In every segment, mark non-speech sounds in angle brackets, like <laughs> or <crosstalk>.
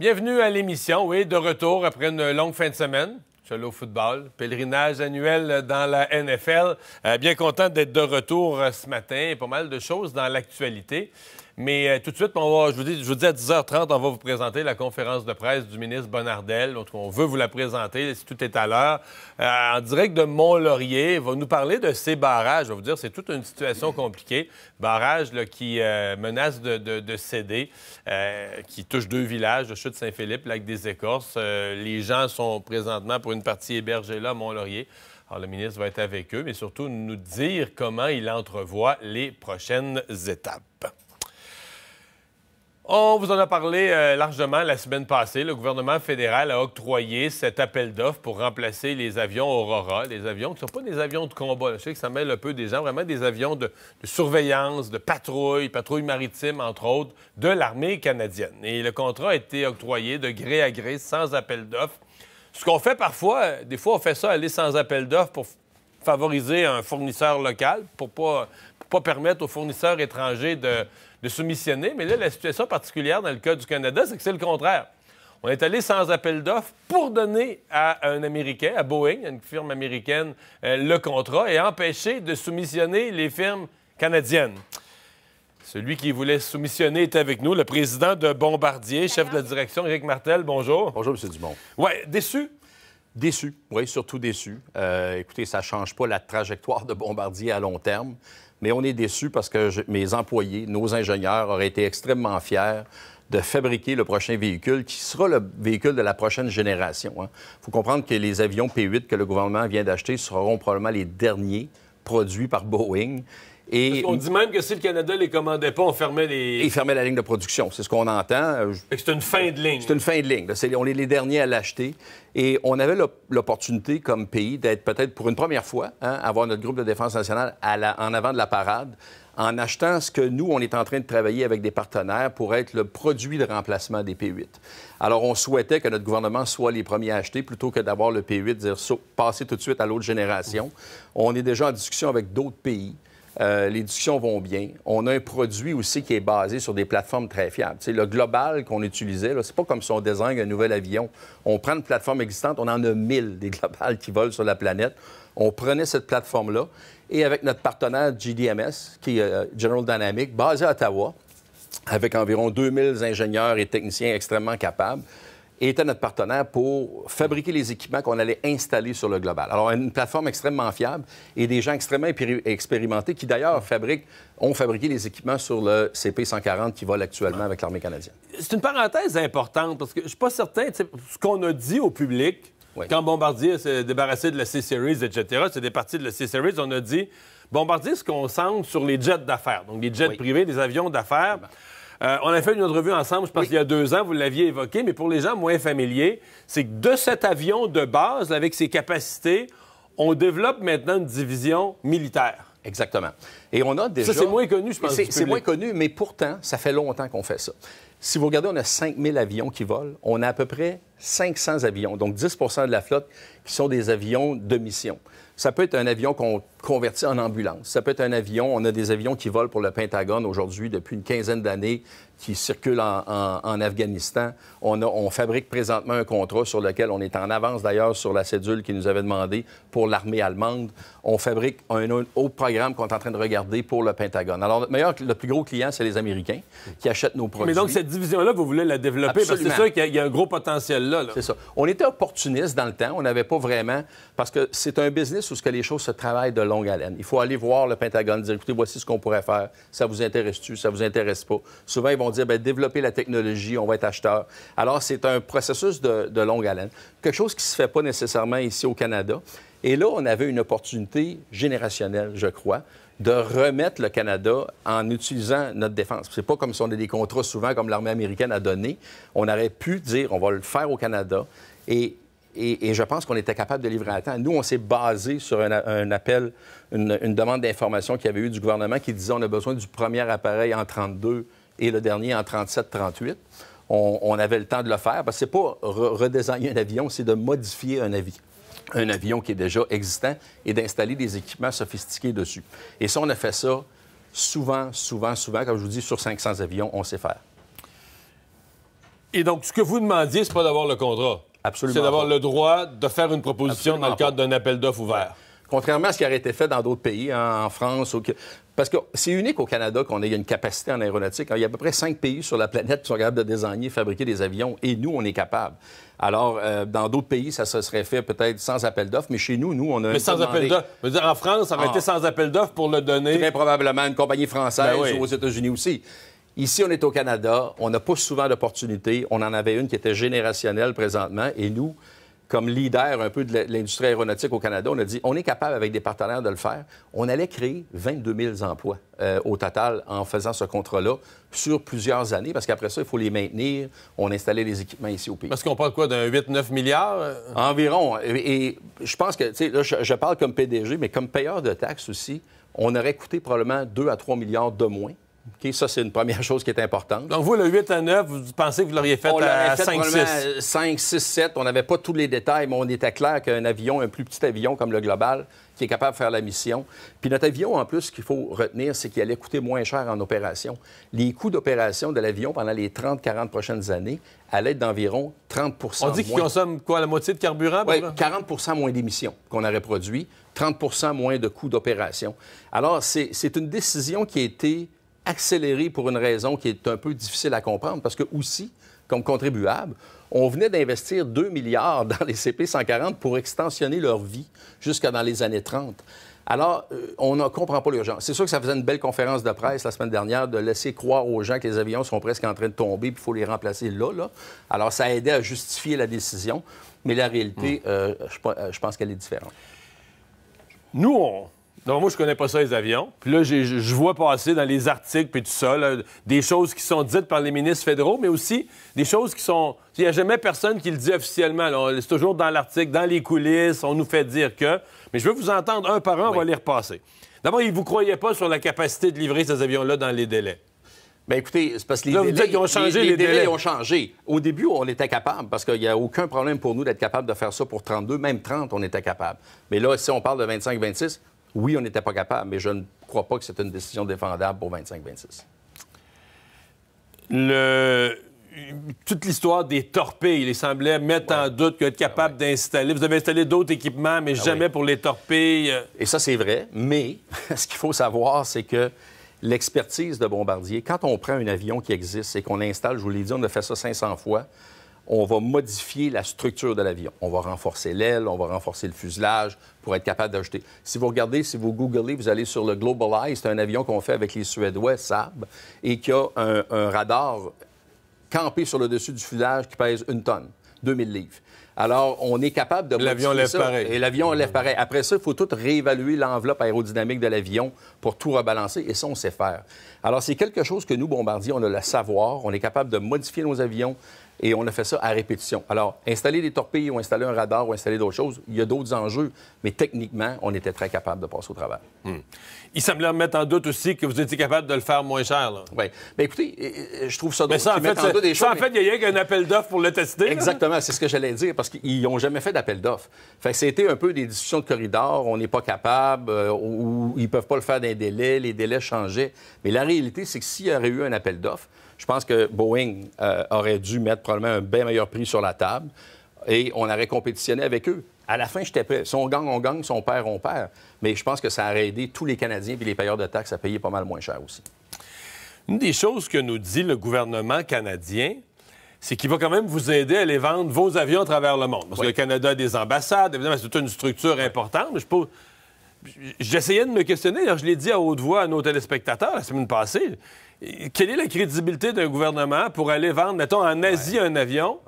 Bienvenue à l'émission, oui, de retour après une longue fin de semaine. Au football, pèlerinage annuel dans la NFL. Euh, bien content d'être de retour euh, ce matin. Pas mal de choses dans l'actualité. Mais euh, tout de suite, je, vous dis, à 10h30, on va vous présenter la conférence de presse du ministre Bonnardel. Donc, on veut vous la présenter, si tout est à l'heure. Euh, en direct de Mont-Laurier, va nous parler de ces barrages. Je vais vous dire, c'est toute une situation compliquée. Barrages là, qui euh, menacent de, de, céder, qui touchent deux villages, de Chute-Saint-Philippe, Lac des Écorces. les gens sont présentement, pour une partie hébergés là, Mont-Laurier. Alors, le ministre va être avec eux, mais surtout nous dire comment il entrevoit les prochaines étapes. On vous en a parlé euh, largement la semaine passée. Le gouvernement fédéral a octroyé cet appel d'offres pour remplacer les avions Aurora, des avions qui ne sont pas des avions de combat. Je sais que ça mêle un peu des gens, vraiment des avions de, surveillance, de patrouille, patrouille maritime, entre autres, de l'armée canadienne. Et le contrat a été octroyé de gré à gré, sans appel d'offres. Ce qu'on fait parfois, euh, des fois, on fait ça aller sans appel d'offres pour favoriser un fournisseur local, pour ne pas, pas permettre aux fournisseurs étrangers de de soumissionner. Mais là, la situation particulière dans le cas du Canada, c'est que c'est le contraire. On est allé sans appel d'offres pour donner à un Américain, à Boeing, une firme américaine, euh, le contrat et empêcher de soumissionner les firmes canadiennes. Celui qui voulait soumissionner est avec nous, le président de Bombardier, chef de la direction, Éric Martel. Bonjour. Bonjour, M. Dumont. Oui, déçu? Déçu, oui, surtout déçu. Euh, écoutez, ça ne change pas la trajectoire de Bombardier à long terme mais on est déçus parce que mes employés, nos ingénieurs auraient été extrêmement fiers de fabriquer le prochain véhicule qui sera le véhicule de la prochaine génération. Il hein. faut comprendre que les avions P-8 que le gouvernement vient d'acheter seront probablement les derniers produits par Boeing. On dit même que si le Canada les commandait pas, on fermait les. Il fermait la ligne de production. C'est ce qu'on entend. C'est une fin de ligne. C'est une fin de ligne. on est les derniers à l'acheter. Et on avait l'opportunité comme pays d'être peut-être pour une première fois, hein, avoir notre groupe de défense nationale en avant de la parade en achetant ce que nous, on est en train de travailler avec des partenaires pour être le produit de remplacement des P8. Alors, on souhaitait que notre gouvernement soit les premiers à acheter plutôt que d'avoir le P8, dire passer tout de suite à l'autre génération. On est déjà en discussion avec d'autres pays. Euh, les discussions vont bien. On a un produit aussi qui est basé sur des plateformes très fiables. C'est le global qu'on utilisait, c'est pas comme si on désigne un nouvel avion. On prend une plateforme existante, on en a mille des globales qui volent sur la planète. On prenait cette plateforme-là et avec notre partenaire GDMS, qui est euh, General Dynamics, basé à Ottawa, avec environ 2000 ingénieurs et techniciens extrêmement capables, était notre partenaire pour fabriquer les équipements qu'on allait installer sur le global. Alors, une plateforme extrêmement fiable et des gens extrêmement expérimentés qui, d'ailleurs, fabriquent, ont fabriqué les équipements sur le CP-140 qui vole actuellement avec l'armée canadienne. C'est une parenthèse importante parce que je suis pas certain, ce qu'on a dit au public, quand Bombardier s'est débarrassé de la C-Series, etc., c'est des parties de la C-Series, on a dit Bombardier se concentre sur les jets d'affaires, donc les jets privés, des avions d'affaires. Euh, on a fait une entrevue ensemble, je pense qu'il y a deux ans, vous l'aviez évoqué, mais pour les gens moins familiers, c'est que de cet avion de base, avec ses capacités, on développe maintenant une division militaire. Exactement. Et on a déjà... Ça, c'est moins connu, je pense. C'est moins connu, mais pourtant, ça fait longtemps qu'on fait ça. Si vous regardez, on a 5000 avions qui volent. On a à peu près 500 avions, donc 10% de la flotte qui sont des avions de mission. Ça peut être un avion qu'on convertit en ambulance. Ça peut être un avion. On a des avions qui volent pour le Pentagone aujourd'hui depuis une quinzaine d'années qui circulent en, Afghanistan. On, on, fabrique présentement un contrat sur lequel on est en avance d'ailleurs sur la cédule qui nous avait demandé pour l'armée allemande. On fabrique un, autre programme qu'on est en train de regarder pour le Pentagone. Alors, notre meilleur, le plus gros client, c'est les Américains qui achètent nos produits. Mais donc, cette division-là, vous voulez la développer parce que c'est sûr qu'il y, a un gros potentiel là. C'est ça. On était opportuniste dans le temps. On n'avait pas vraiment. Parce que c'est un business où ce que les choses se travaillent de longue haleine. Il faut aller voir le Pentagone, dire écoutez, voici ce qu'on pourrait faire. Ça vous intéresse-tu? Ça vous intéresse pas? Souvent, ils vont dire bien, développer la technologie, on va être acheteur. Alors, c'est un processus de, longue haleine. Quelque chose qui se fait pas nécessairement ici au Canada. Et là, on avait une opportunité générationnelle, je crois, de remettre le Canada en utilisant notre défense. C'est pas comme si on a des contrats souvent comme l'armée américaine a donné. On aurait pu dire on va le faire au Canada et et, je pense qu'on était capable de livrer à temps. Nous, on s'est basé sur un, appel, une, demande d'information qu'il y avait eu du gouvernement qui disait on a besoin du premier appareil en 32 et le dernier en 37-38. On, avait le temps de le faire parce que c'est pas redésigner un avion, c'est de modifier un avion un avion qui est déjà existant et d'installer des équipements sophistiqués dessus. Et ça, on a fait ça souvent, souvent, souvent. Comme je vous dis, sur 500 avions, on sait faire. Et donc, ce que vous demandiez, c'est pas d'avoir le contrat? Absolument C'est d'avoir le droit de faire une proposition Absolument dans le cadre d'un appel d'offres ouvert. Contrairement à ce qui aurait été fait dans d'autres pays, hein, en France, au... parce que c'est unique au Canada qu'on ait une capacité en aéronautique. Il y a à peu près cinq pays sur la planète qui sont capables de désigner, fabriquer des avions, et nous, on est capable. Alors, euh, dans d'autres pays, ça se serait fait peut-être sans appel d'offres, mais chez nous, nous, on a... Mais sans appel d'offres. Je veux dire, En France, ça aurait Ah. été sans appel d'offres pour le donner. Très probablement une compagnie française Ben oui. ou aux États-Unis aussi. Ici, on est au Canada, on n'a pas souvent d'opportunités. On en avait une qui était générationnelle présentement, et nous, comme leader un peu de l'industrie aéronautique au Canada, on a dit on est capable avec des partenaires de le faire. On allait créer 22 000 emplois euh, au total en faisant ce contrat-là sur plusieurs années, parce qu'après ça, il faut les maintenir. On installait les équipements ici au pays. Parce qu'on parle quoi, d'un 8-9 milliards? Environ. Et, et je pense que, tu sais, là, je, je parle comme PDG, mais comme payeur de taxes aussi, on aurait coûté probablement 2 à 3 milliards de moins. Ça, c'est une première chose qui est importante. Donc, vous, le 8 à 9, vous pensez que vous l'auriez fait on à fait 5-6? probablement 5, 6, 7. On n'avait pas tous les détails, mais on était clair qu'un avion, un plus petit avion comme le Global, qui est capable de faire la mission. Puis notre avion, en plus, ce qu'il faut retenir, c'est qu'il allait coûter moins cher en opération. Les coûts d'opération de l'avion pendant les 30-40 prochaines années allaient être d'environ 30% On dit qu'il consomme quoi, la moitié de carburant? Oui, près? 40 moins d'émissions qu'on aurait produit, 30% moins de coûts d'opération. Alors, c'est une décision qui a été accélérée pour une raison qui est un peu difficile à comprendre, parce que aussi, comme contribuable, on venait d'investir 2 milliards dans les CP 140 pour extensionner leur vie jusqu'à dans les années 30. Alors, euh, on ne comprend pas l'urgence. C'est sûr que ça faisait une belle conférence de presse la semaine dernière de laisser croire aux gens que les avions sont presque en train de tomber puis il faut les remplacer là, là. Alors, ça a aidé à justifier la décision, mais la réalité, euh, je, je pense qu'elle est différente. Nous, on... Non, moi, je connais pas ça, les avions. Puis là, je vois passer dans les articles puis tout ça, là, des choses qui sont dites par les ministres fédéraux, mais aussi des choses qui sont... Il n'y a jamais personne qui le dit officiellement. C'est toujours dans l'article, dans les coulisses, on nous fait dire que... Mais je veux vous entendre un par un, on va les repasser. D'abord, ils ne vous croyaient pas sur la capacité de livrer ces avions-là dans les délais. Bien, écoutez, c'est parce que les Là, délais, qu'ils ont changé les délais. ont changé. Au début, on était capable, parce qu'il n'y a aucun problème pour nous d'être capable de faire ça pour 32, même 30, on était capable. Mais là, si on parle de 25-26, oui, on n'était pas capable, mais je ne crois pas que c'est une décision défendable pour 25-26. Le... Toute l'histoire des torpilles, il semblait mettre en doute que être capable d'installer. Vous avez installé d'autres équipements, mais jamais oui. pour les torpilles. euh, Et ça, c'est vrai, mais <laughs> ce qu'il faut savoir, c'est que l'expertise de Bombardier, quand on prend un avion qui existe et qu'on l'installe, je vous l'ai dit, on a fait ça 500 fois, on va modifier la structure de l'avion. On va renforcer l'aile, on va renforcer le fuselage pour être capable d'ajouter. Si vous regardez, si vous googlez, vous allez sur le Global Eye, c'est un avion qu'on fait avec les Suédois, Saab, et qui a un, un radar campé sur le dessus du fuselage qui pèse une tonne, 2000 livres. Alors, on est capable de L'avion lève ça. pareil. Et l'avion lève pareil. Après ça, il faut tout réévaluer l'enveloppe aérodynamique de l'avion pour tout rebalancer, et ça, on sait faire. Alors, c'est quelque chose que nous, Bombardier, on a le savoir, on est capable de modifier nos avions, et on a fait ça à répétition. Alors, installer des torpilles ou installer un radar ou installer d'autres choses, il y a d'autres enjeux, mais techniquement, on était très capable de passer au travers. Il semblait mettre en doute aussi que vous étiez capable de le faire moins cher. Oui. Bien, écoutez, euh, euh, je trouve ça Mais drôle ça, en fait, en doute des ça, en choses, fait, il y a rien qu'un appel d'offres pour le tester. Exactement, c'est ce que j'allais dire, parce qu'ils n'ont jamais fait d'appel d'offres. Fait que c'était un peu des discussions de corridor, on n'est pas capable, euh, ou ils peuvent pas le faire dans les délais, les délais changeaient. Mais la réalité, c'est que s'il y aurait eu un appel d'offres, je pense que Boeing euh, aurait dû mettre probablement un bien meilleur prix sur la table et on aurait compétitionné avec eux. À la fin, j'étais prêt. Si on gagne, on gagne. Si on perd, on perd. Mais je pense que ça aurait aidé tous les Canadiens et les payeurs de taxes à payer pas mal moins cher aussi. Une des choses que nous dit le gouvernement canadien, c'est qu'il va quand même vous aider à aller vendre vos avions à travers le monde. Parce que le Canada a des ambassades, évidemment, c'est toute une structure importante. Mais je J'essayais de me questionner, alors je l'ai dit à haute voix à nos téléspectateurs la semaine passée. Quelle est la crédibilité d'un gouvernement pour aller vendre, mettons, en Asie un avion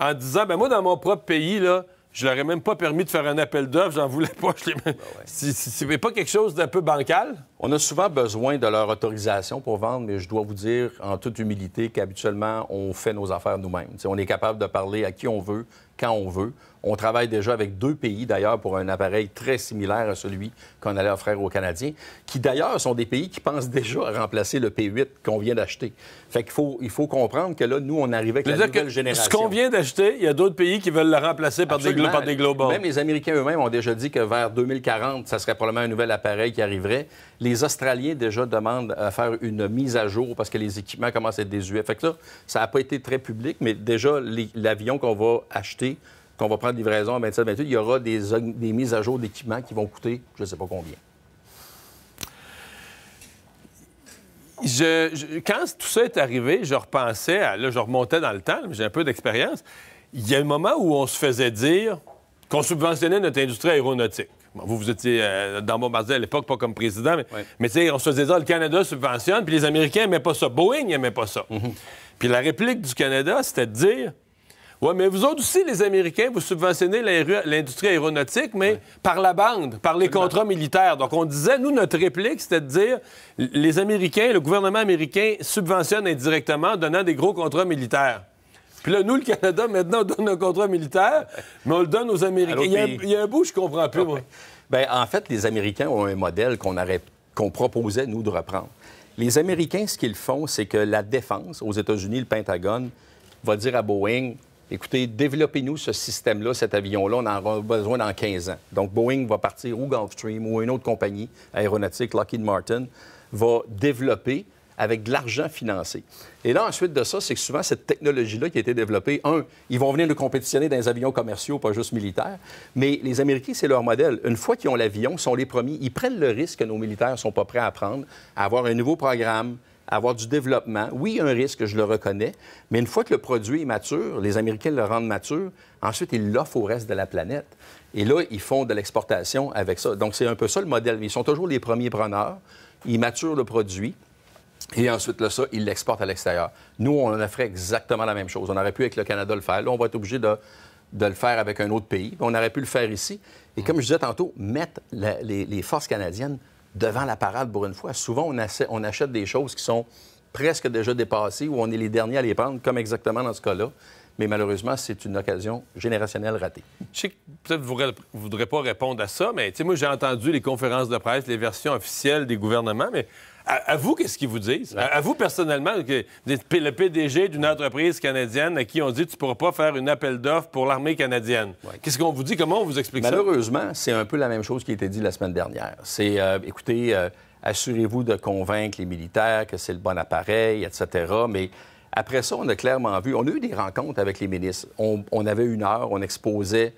en disant, ben moi, dans mon propre pays, là, je leur ai même pas permis de faire un appel d'offres, j'en voulais pas. je l'ai- C'est- pas quelque chose d'un peu bancal? On a souvent besoin de leur autorisation pour vendre, mais je dois vous dire en toute humilité qu'habituellement, on fait nos affaires nous-mêmes. On est capable de parler à qui on veut, quand on veut. On travaille déjà avec deux pays, d'ailleurs, pour un appareil très similaire à celui qu'on allait offrir aux Canadiens, qui d'ailleurs sont des pays qui pensent déjà à remplacer le P8 qu'on vient d'acheter. Fait qu'il faut, il faut comprendre que là, nous, on arrive avec la nouvelle que génération. ce qu'on vient d'acheter, il y a d'autres pays qui veulent le remplacer par des, Absolument. par des globals. Même les Américains eux-mêmes ont déjà dit que vers 2040, ça serait probablement un nouvel appareil qui arriverait. Les Les Australiens déjà demandent à faire une mise à jour parce que les équipements commencent à être désuets. Fait que là, ça n'a pas été très public, mais déjà, l'avion qu'on va acheter, qu'on va prendre livraison en 27-28, il y aura des, des mises à jour d'équipements qui vont coûter je ne sais pas combien. quand tout ça est arrivé, je repensais, à, là, je remontais dans le temps, j'ai un peu d'expérience. Il y a un moment où on se faisait dire qu'on subventionnait notre industrie aéronautique. vous, vous étiez euh, dans Bombardier à l'époque, pas comme président, mais, tu sais, on se faisait dire le Canada subventionne, puis les Américains n'aimaient pas ça. Boeing n'aimait pas ça. Mm-hmm. Puis la réplique du Canada, c'était de dire oui, mais vous autres aussi, les Américains, vous subventionnez l'industrie aéronautique, mais par la bande, par les contrats militaires. Donc, on disait, nous, notre réplique, c'était de dire les Américains, le gouvernement américain subventionne indirectement en donnant des gros contrats militaires. Puis là, nous, le Canada, maintenant, on donne un contrat militaire, mais on le donne aux Américains. Il y, a un, bout, je comprends plus, moi. Bien, en fait, les Américains ont un modèle qu'on qu'on proposait, nous, de reprendre. Les Américains, ce qu'ils font, c'est que la défense, aux États-Unis, le Pentagone, va dire à Boeing écoutez, développez-nous ce système-là, cet avion-là, on en aura besoin dans 15 ans. Donc, Boeing va partir ou Gulfstream ou une autre compagnie aéronautique, Lockheed Martin, va développer avec de l'argent financé. Et là, ensuite de ça, c'est que souvent, cette technologie-là qui a été développée, un, ils vont venir nous compétitionner dans les avions commerciaux, pas juste militaires, mais les Américains, c'est leur modèle. Une fois qu'ils ont l'avion, ils sont les premiers, ils prennent le risque que nos militaires ne sont pas prêts à prendre, à avoir un nouveau programme, avoir du développement. Oui, un risque, je le reconnais, mais une fois que le produit est mature, les Américains le rendent mature, ensuite, ils l'offrent au reste de la planète. Et là, ils font de l'exportation avec ça. Donc, c'est un peu ça le modèle. Ils sont toujours les premiers preneurs. Ils maturent le produit. Et ensuite, là, ça, ils l'exportent à l'extérieur. Nous, on a fait exactement la même chose. On aurait pu avec le Canada le faire. Là, on va être obligé de, le faire avec un autre pays. On aurait pu le faire ici. Et comme je disais tantôt, mettre les forces canadiennes devant la parade pour une fois. Souvent, on, achète des choses qui sont presque déjà dépassées ou on est les derniers à les prendre, comme exactement dans ce cas-là. Mais malheureusement, c'est une occasion générationnelle ratée. Je sais que peut-être vous ne voudrez pas répondre à ça, mais moi, j'ai entendu les conférences de presse, les versions officielles des gouvernements, mais à, vous, qu'est-ce qu'ils vous disent? À, vous, personnellement, que, le PDG d'une entreprise canadienne à qui on dit tu ne pourras pas faire une appel d'offres pour l'armée canadienne. Qu'est-ce qu'on vous dit? Comment on vous explique ça? Malheureusement, c'est un peu la même chose qui a été dit la semaine dernière. C'est, euh, écoutez, euh, assurez-vous de convaincre les militaires que c'est le bon appareil, etc. Mais après ça, on a clairement vu, on a eu des rencontres avec les ministres. On, on avait une heure, on exposait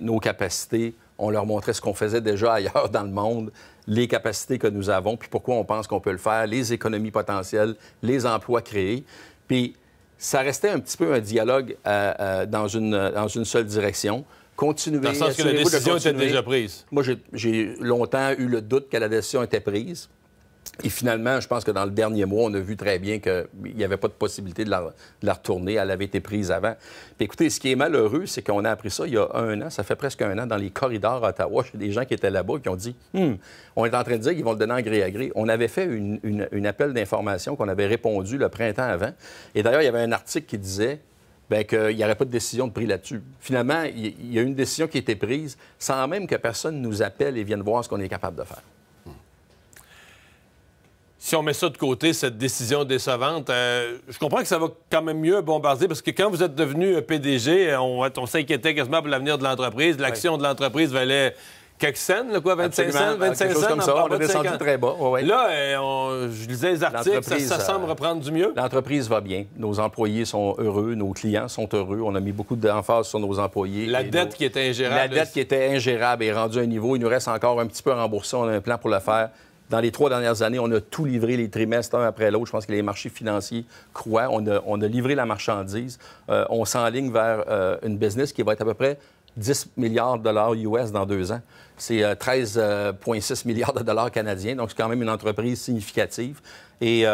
nos capacités, on leur montrait ce qu'on faisait déjà ailleurs dans le monde les capacités que nous avons, puis pourquoi on pense qu'on peut le faire, les économies potentielles, les emplois créés. Puis ça restait un petit peu un dialogue euh, euh, dans, une, dans une seule direction. Continuer. Dans le sens que la décision était déjà prise. Moi, j'ai longtemps eu le doute que la décision était prise. Et finalement, je pense que dans le dernier mois, on a vu très bien qu'il n'y avait pas de possibilité de la, retourner. Elle avait été prise avant. Puis écoutez, ce qui est malheureux, c'est qu'on a appris ça il y a un an. Ça fait presque un an dans les corridors à Ottawa. J'ai des gens qui étaient là-bas qui ont dit hum, on est en train de dire qu'ils vont le donner en gré à gré. On avait fait une, appel d'information qu'on avait répondu le printemps avant. Et d'ailleurs, il y avait un article qui disait ben, qu'il n'y aurait pas de décision de prix là-dessus. Finalement, il y a une décision qui a été prise sans même que personne nous appelle et vienne voir ce qu'on est capable de faire si on met ça de côté, cette décision décevante, euh, je comprends que ça va quand même mieux bombarder parce que quand vous êtes devenu PDG, on, on s'inquiétait quasiment pour l'avenir de l'entreprise. L'action de l'entreprise valait quelques cents, quoi, 25 cents, 25 cents. comme ça, on a descendu très bas. Là, euh, je lisais les articles, ça, semble reprendre du mieux. L'entreprise va bien. Nos employés sont heureux, nos clients sont heureux. On a mis beaucoup d'emphase sur nos employés. La dette qui était ingérable. La dette qui était ingérable est rendue à un niveau. Il nous reste encore un petit peu à rembourser. On a un plan pour le faire. Dans les trois dernières années, on a tout livré les trimestres un après l'autre. Je pense que les marchés financiers croient. On a, livré la marchandise. Euh, on s'enligne vers euh, une business qui va être à peu près 10 milliards de dollars US dans deux ans. C'est 13,6 euh, milliards de dollars canadiens. Donc, c'est quand même une entreprise significative. Et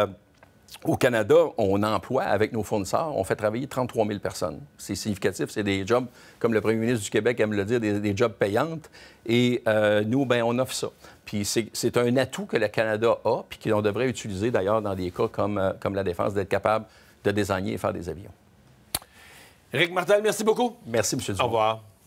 au Canada, on emploie avec nos fournisseurs, on fait travailler 33 000 personnes. C'est significatif, c'est des jobs, comme le premier ministre du Québec aime le dire, des, jobs payantes. Et euh, nous, ben, on offre ça. Puis c'est un atout que le Canada a, puis qu'on devrait utiliser d'ailleurs dans des cas comme, euh, comme la défense, d'être capable de désigner et faire des avions. Éric Martel, merci beaucoup. Merci, M. Dumont. Au revoir.